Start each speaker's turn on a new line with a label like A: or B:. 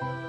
A: Bye.